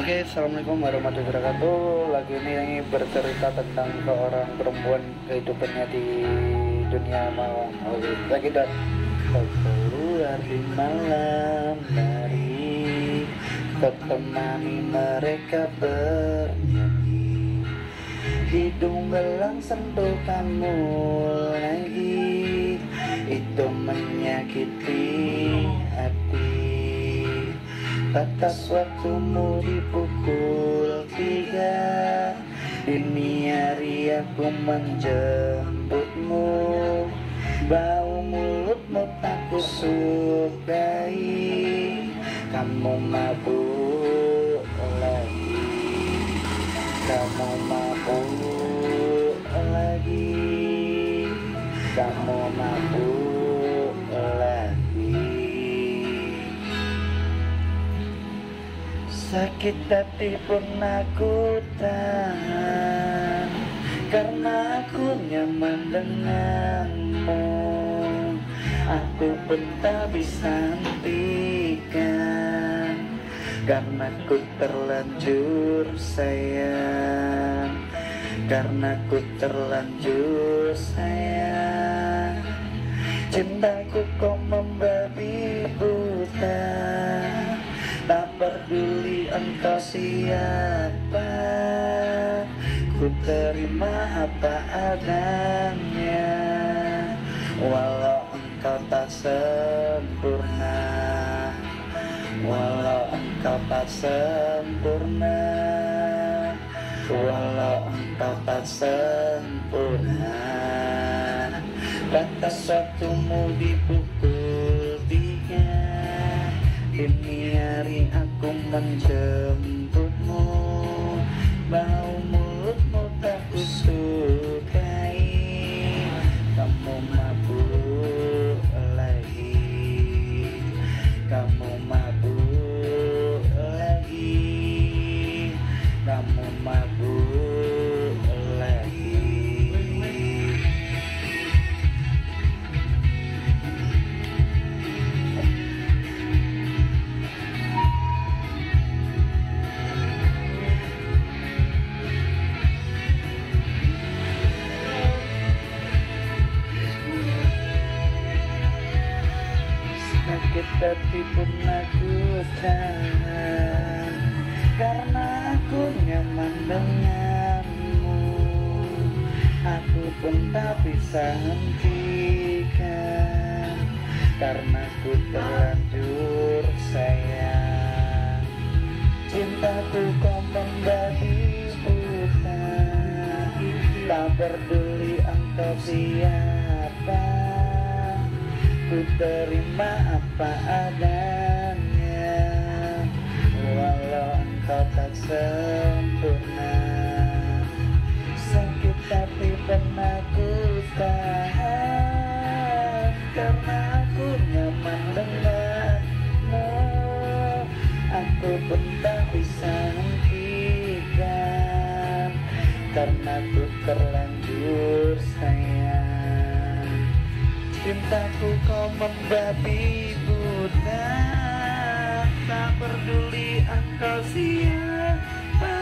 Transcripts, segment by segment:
Oke, assalamualaikum warahmatullahi wabarakatuh. Lagi ini bercerita tentang seorang perempuan kehidupannya di dunia malam. Oke, lagi dan keluar di malam hari, temani mereka bernyanyi. Hidung belang sentuh kamu lagi, Batas waktumu di pukul tiga. Dini hari aku menjemputmu. Bau mulutmu tak kusukai. Kamu mabuk lagi. Kamu mabuk lagi. Kamu Sakit hati pun aku tahan Karena aku nyaman denganmu. Aku pun tak bisa hentikan Karena ku terlanjur sayang. Karena ku terlanjur sayang Cintaku kau membabi siapa Ku terima apa adanya Walau engkau tak sempurna. Walau engkau tak sempurna. Walau engkau tak sempurna. Batas waktumu dipukul tiga Dini hari aku menjemputmu Hati pun aku tahan Karena aku nyaman denganmu. Aku pun tak bisa hentikan Karena ku terlanjur sayang. Cintaku kau membagi buta Tak peduli engkau siapa Ku terima apa adanya. Walau engkau tak sempurna. Sakit tapi pernah ku tahan. Karena aku nyaman denganmu. Aku pun tak bisa hentikan Karena ku terlanjur Cintaku kau membabi buta Tak peduli engkau siapa.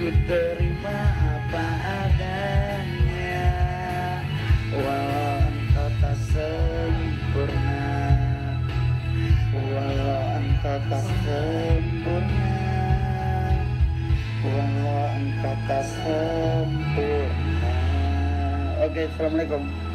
Ku terima apa adanya. Walau engkau tak sempurna. Walau engkau tak sempurna. Walau engkau tak sempurna. Oke, Assalamualaikum